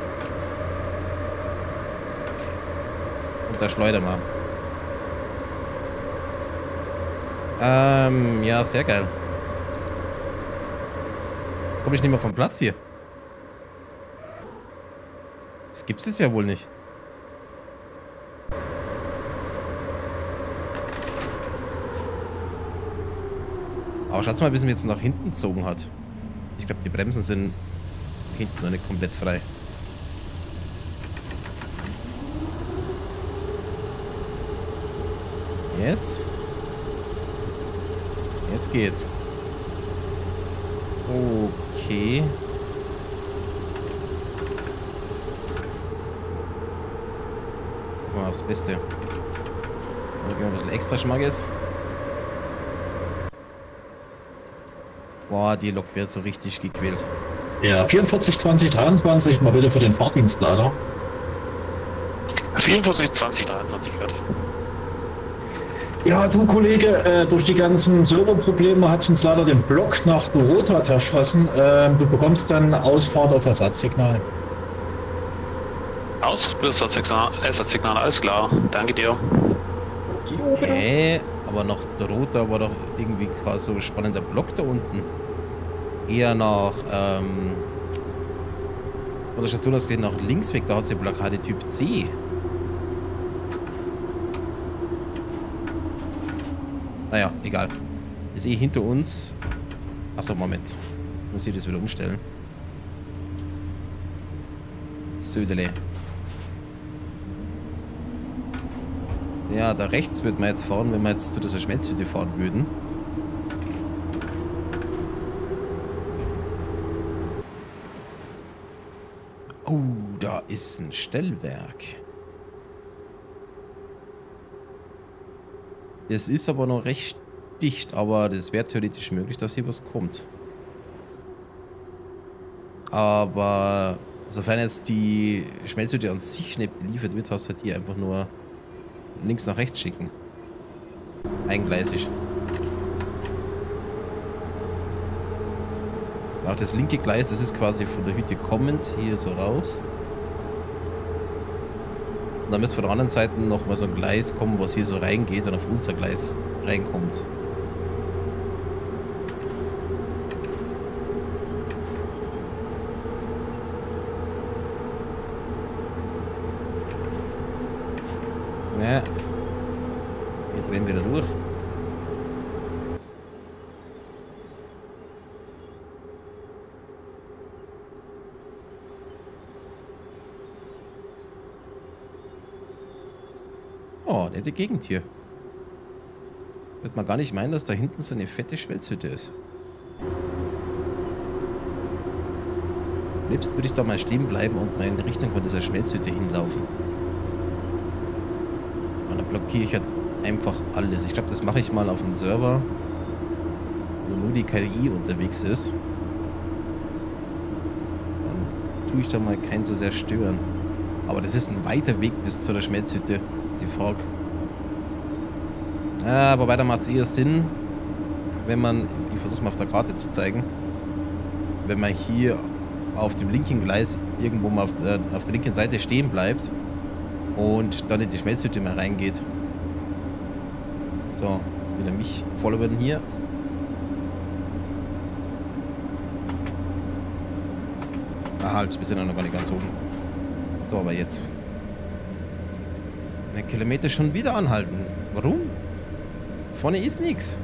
Und da schleuder mal. Ähm, ja, sehr geil. Jetzt komme ich nicht mehr vom Platz hier. Das gibt es ja wohl nicht. Aber schaut mal, wie es mir jetzt nach hinten gezogen hat. Ich glaube, die Bremsen sind hinten noch nicht komplett frei. Jetzt? Jetzt geht's. Okay. Gucken wir aufs Beste. Gehen wir ein bisschen extra Schmackes. Boah, die Lok wird so richtig gequält. Ja, 44 20 23, mal bitte für den Fahrdienstleiter. 44 20 23 Grad. Ja, du Kollege, äh, durch die ganzen Serverprobleme hat uns leider den Block nach Dorota zerschossen. Ähm, du bekommst dann Ausfahrt auf Ersatzsignal. Aus, Ersatzsignal, Ersatzsignal, alles klar. Danke dir. Hä? Aber nach Dorota war doch irgendwie kein so spannender Block da unten. Eher nach, ähm, von der Station aus nach links weg, da hat sie Blockade Typ C. Naja, egal. Ist eh hinter uns. Achso, Moment. Muss ich das wieder umstellen. Södele. Ja, da rechts wird man jetzt fahren, wenn wir jetzt zu dieser Schmelzhütte fahren würden. Oh, da ist ein Stellwerk. Es ist aber noch recht dicht, aber das wäre theoretisch möglich, dass hier was kommt. Aber sofern jetzt die Schmelzhütte an sich nicht beliefert wird, hast du halt hier einfach nur links nach rechts schicken. Eingleisig. Auch das linke Gleis, das ist quasi von der Hütte kommend hier so raus. Und dann müsste von der anderen Seite noch mal so ein Gleis kommen, was hier so reingeht und auf unser Gleis reinkommt. Ja. Wir drehen wieder durch. Nette Gegend hier. Wird man gar nicht meinen, dass da hinten so eine fette Schmelzhütte ist. Am liebsten würde ich da mal stehen bleiben und mal in die Richtung von dieser Schmelzhütte hinlaufen. Und dann blockiere ich halt einfach alles. Ich glaube, das mache ich mal auf dem Server, wo nur die KI unterwegs ist. Dann tue ich da mal keinen so sehr stören. Aber das ist ein weiter Weg bis zu der Schmelzhütte, ist die Frage. Aber weiter macht es eher Sinn, wenn man, ich versuche es mal auf der Karte zu zeigen, wenn man hier auf dem linken Gleis irgendwo mal auf der, auf der linken Seite stehen bleibt und dann in die Schmelzhütte mal reingeht. So, wieder mich followen hier. Ah, halt, wir sind ja noch gar nicht ganz oben. So, aber jetzt. Eine Kilometer schon wieder anhalten. Warum? Vorne ist nichts.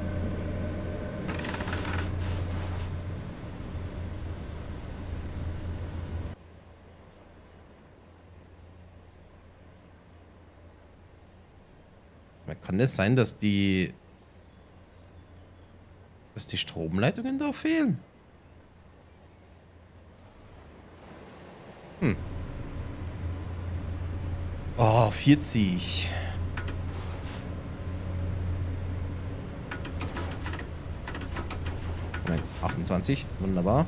Kann es das sein, dass die... dass die Stromleitungen da fehlen? Hm. Oh, 40. 28. Wunderbar.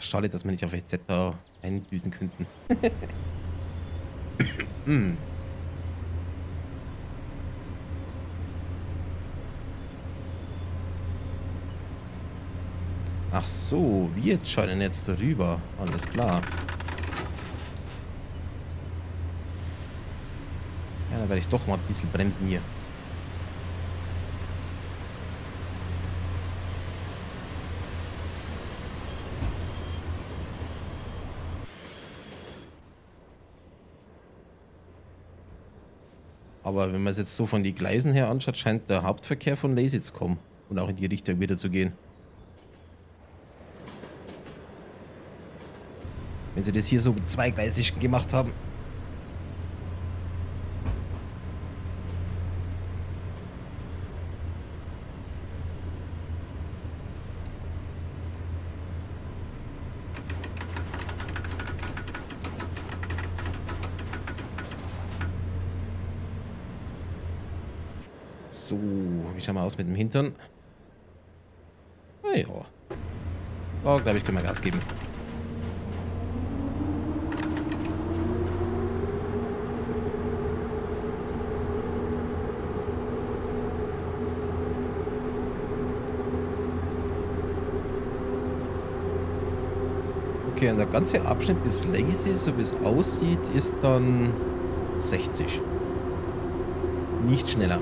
Schade, dass wir nicht auf EZ da eindüsen könnten. hm. Ach so, wir scheinen jetzt darüber. Alles klar. Ja, dann werde ich doch mal ein bisschen bremsen hier. Aber wenn man es jetzt so von den Gleisen her anschaut, scheint der Hauptverkehr von Lazy zu kommen. Und auch in die Richtung wieder zu gehen. Wenn sie das hier so zweigleisig gemacht haben. So, wie schauen wir aus mit dem Hintern? Na ja. So, glaube ich, können wir Gas geben. Okay, und der ganze Abschnitt bis Lazy, so wie es aussieht, ist dann 60. Nicht schneller.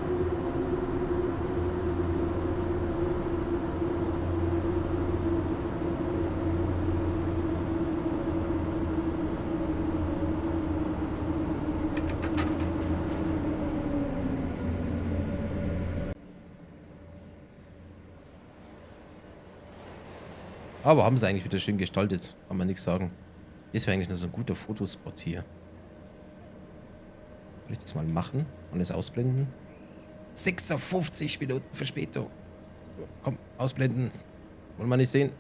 Aber haben sie eigentlich wieder schön gestaltet. Kann man nichts sagen. Das wäre eigentlich nur so ein guter Fotospot hier. Soll ich das mal machen? Alles ausblenden? 56 Minuten Verspätung. Komm, ausblenden. Wollen wir nicht sehen.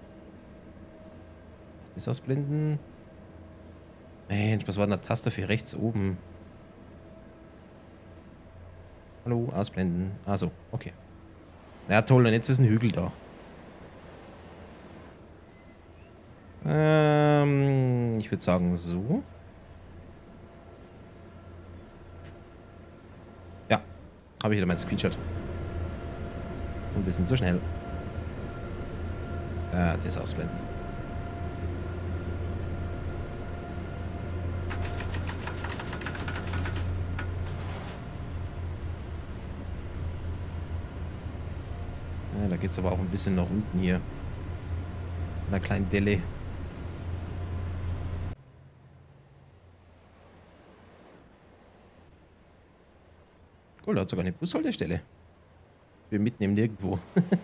Das ausblenden. Mensch, was war denn der Taste für rechts oben? Hallo, ausblenden. Also, okay. Na ja, toll, und jetzt ist ein Hügel da. Ähm, ich würde sagen so. Ja, habe ich wieder mein Screenshot. Ein bisschen zu schnell. Äh, das ausblenden. Ja, da geht es aber auch ein bisschen nach unten hier. In einer kleinen Delle. Oh, da hat sogar eine Bushaltestelle. Wir mitnehmen nirgendwo.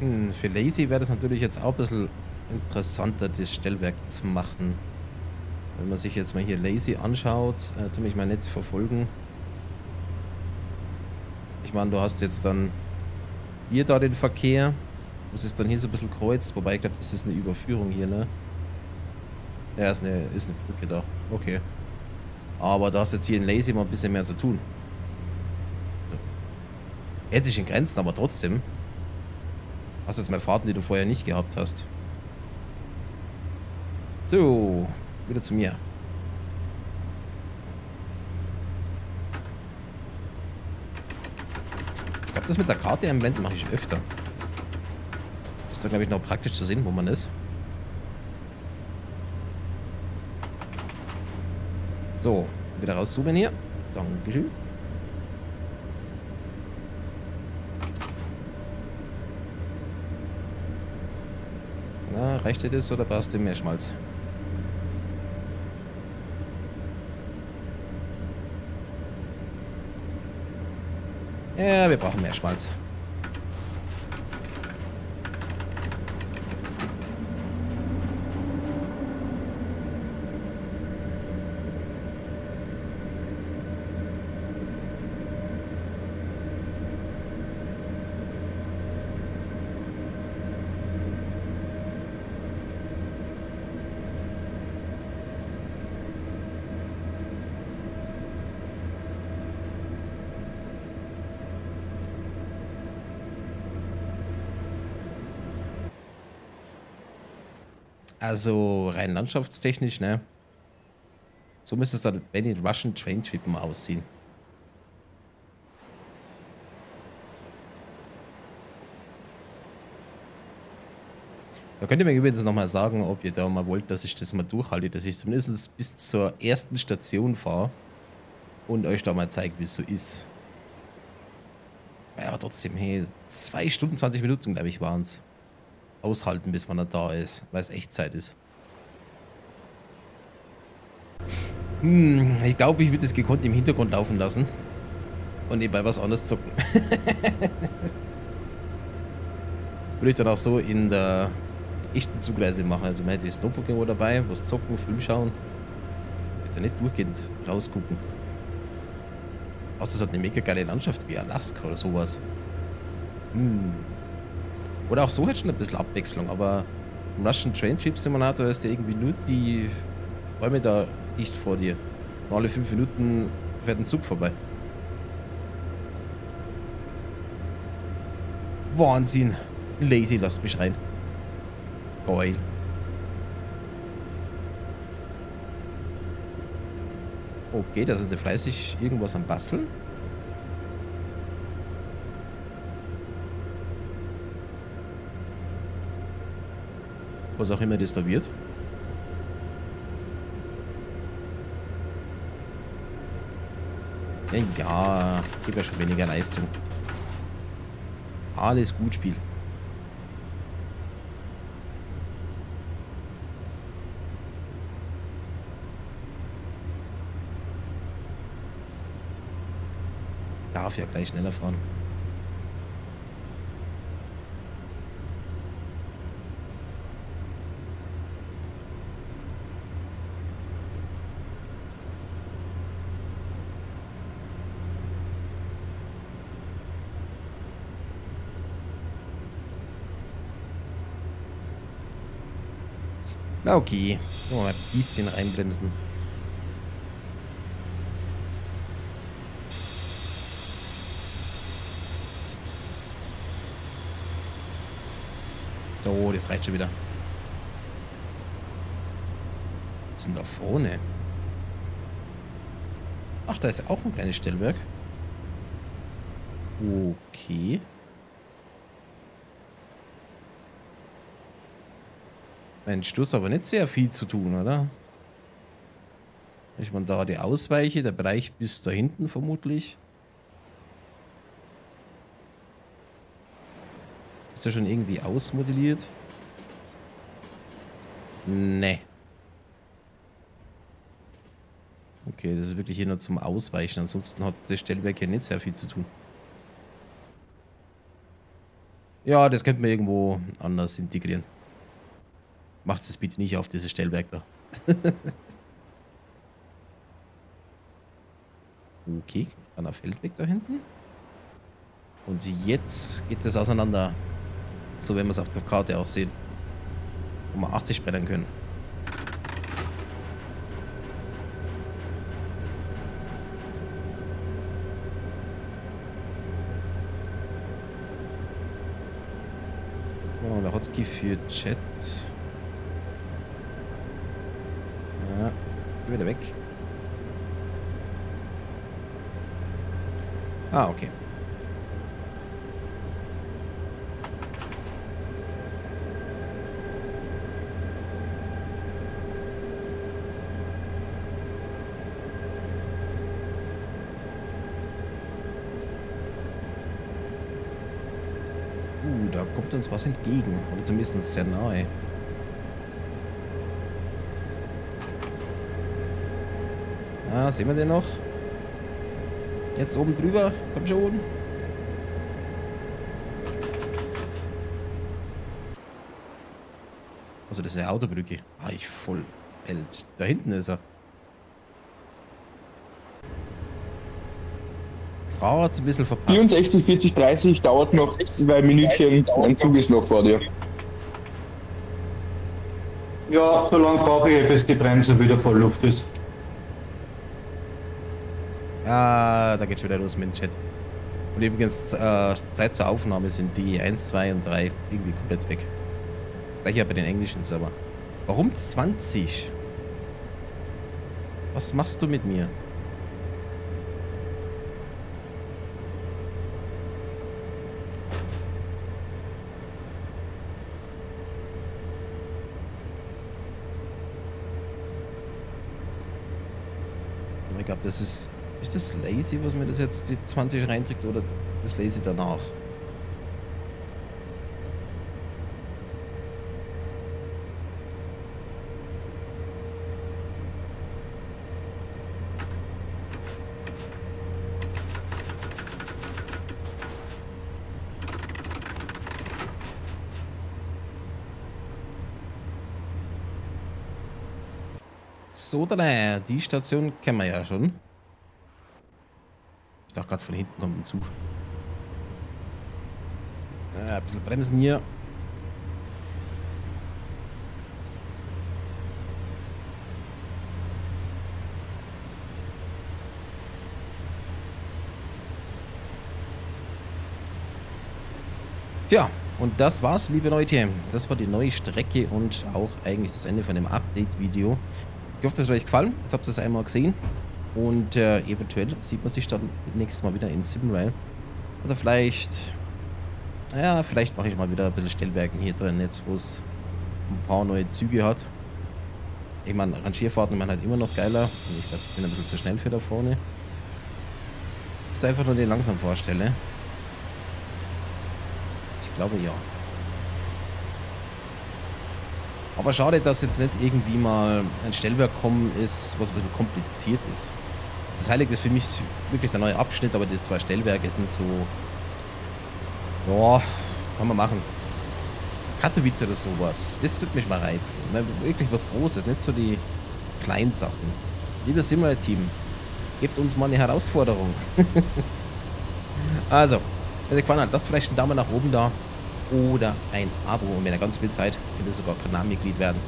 Hm, für Lazy wäre das natürlich jetzt auch ein bisschen interessanter, das Stellwerk zu machen. Wenn man sich jetzt mal hier Lazy anschaut, äh, tu mich mal nicht verfolgen. Ich meine, du hast jetzt dann hier da den Verkehr. Das ist dann hier so ein bisschen kreuzt, wobei ich glaube, das ist eine Überführung hier, ne? Ja, ist eine, ist eine Brücke da. Okay. Aber da hast jetzt hier in Lazy mal ein bisschen mehr zu tun. So. Hält sich in Grenzen, aber trotzdem. Hast jetzt mal Fahrten, die du vorher nicht gehabt hast. So, wieder zu mir. Ich glaube, das mit der Karte im Moment mache ich öfter. Ist da, glaube ich, noch praktisch zu sehen, wo man ist. So, wieder rauszoomen hier. Dankeschön. Na, reicht dir das oder brauchst du mehr Schmalz? Ja, wir brauchen mehr Schmalz. Also rein landschaftstechnisch, ne? So müsste es dann bei den Russian Train Trip mal aussehen. Da könnt ihr mir übrigens nochmal sagen, ob ihr da mal wollt, dass ich das mal durchhalte, dass ich zumindest bis zur ersten Station fahre und euch da mal zeige, wie es so ist. Ja, aber trotzdem, hey, 2 Stunden 20 Minuten, glaube ich, waren es aushalten, bis man da da ist, weil es Echtzeit ist. Hm, ich glaube, ich würde es gekonnt im Hintergrund laufen lassen und nebenbei was anderes zocken. würde ich dann auch so in der echten Zugreise machen. Also man hätte das Notebook irgendwo dabei, was zocken, Film schauen. Würde nicht durchgehend rausgucken. Außer es hat eine mega geile Landschaft wie Alaska oder sowas. Hm. Oder auch so hätte schon ein bisschen Abwechslung, aber im Russian Train Trip Simulator ist ja irgendwie nur die Räume da dicht vor dir. Und alle fünf Minuten fährt ein Zug vorbei. Wahnsinn. Lazy, lasst mich rein. Geil. Okay, da sind sie fleißig irgendwas am Basteln. Was auch immer wird. Ja, ja, gib ja schon weniger Leistung. Alles gut, Spiel. Darf ja gleich schneller fahren. Na okay. Nur mal ein bisschen reinbremsen. So, das reicht schon wieder. Was ist denn da vorne? Ach, da ist auch ein kleines Stellwerk. Okay. Mensch, du hast aber nicht sehr viel zu tun, oder? Ich man da die Ausweiche, der Bereich bis da hinten vermutlich. Ist der schon irgendwie ausmodelliert? Nee. Okay, das ist wirklich hier nur zum Ausweichen. Ansonsten hat das Stellwerk ja nicht sehr viel zu tun. Ja, das könnte man irgendwo anders integrieren. Macht es bitte nicht auf dieses Stellwerk da. okay, kleiner Feldweg da hinten. Und jetzt geht es auseinander. So wenn wir es auf der Karte auch sehen. Wo wir 80 brennen können. Oh, der Hotkey für Chat. Ja, geh wieder weg. Ah, okay. Uh, da kommt uns was entgegen. Oder zumindest sehr nahe. Ah, sehen wir den noch? Jetzt oben drüber. Komm schon. Also das ist eine Autobrücke. Ah, ich voll. Welt. Da hinten ist er. Gerade ein bisschen verpasst. 64, 40, 30 dauert noch zwei Minütchen. Ein Zug ist noch vor dir. Ja, so lange brauche ich, bis die Bremse wieder voll Luft ist. Ah, da geht's wieder los mit dem Chat. Und übrigens, äh, Zeit zur Aufnahme sind die 1, 2 und 3 irgendwie komplett weg. Gleich ja bei den englischen Server. Warum 20? Was machst du mit mir? Ich glaube, das ist. Ist das lazy, was mir das jetzt die 20 reindrückt oder das lazy danach? So, die Station kennen wir ja schon. Dachte gerade von hinten kommt ein Zug. Äh, ein bisschen bremsen hier. Tja, und das war's, liebe Leute. Das war die neue Strecke und auch eigentlich das Ende von dem Update-Video. Ich hoffe, das hat euch gefallen. Jetzt habt ihr es einmal gesehen. Und äh, eventuell sieht man sich dann nächstes Mal wieder in Simrail. Oder vielleicht... Ja, vielleicht mache ich mal wieder ein bisschen Stellwerken hier drin, jetzt wo es ein paar neue Züge hat. Ich meine, Rangierfahrten waren halt immer noch geiler. Und ich glaube, ich bin ein bisschen zu schnell für da vorne. Ich einfach nur den langsam vorstelle. Ich glaube ja. Aber schade, dass jetzt nicht irgendwie mal ein Stellwerk kommen ist, was ein bisschen kompliziert ist. Das Heilige ist für mich wirklich der neue Abschnitt, aber die zwei Stellwerke sind so... Ja, kann man machen. Katowice oder sowas. Das wird mich mal reizen. Wirklich was Großes, nicht so die kleinen Sachen. Liebes Simulator-Team, gebt uns mal eine Herausforderung. also, wenn euch gefallen hat, lasst vielleicht einen Daumen nach oben da oder ein Abo. Und wenn ihr ganz viel Zeit, könnt ihr sogar Kanalmitglied werden.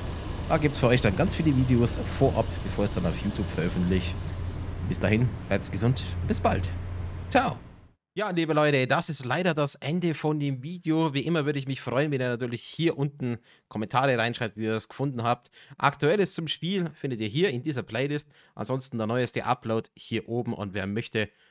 Da gibt es für euch dann ganz viele Videos vorab, bevor es dann auf YouTube veröffentlicht. Bis dahin, bleibt gesund. Bis bald. Ciao. Ja, liebe Leute, das ist leider das Ende von dem Video. Wie immer würde ich mich freuen, wenn ihr natürlich hier unten Kommentare reinschreibt, wie ihr es gefunden habt. Aktuelles zum Spiel findet ihr hier in dieser Playlist. Ansonsten der neueste Upload hier oben und wer möchte,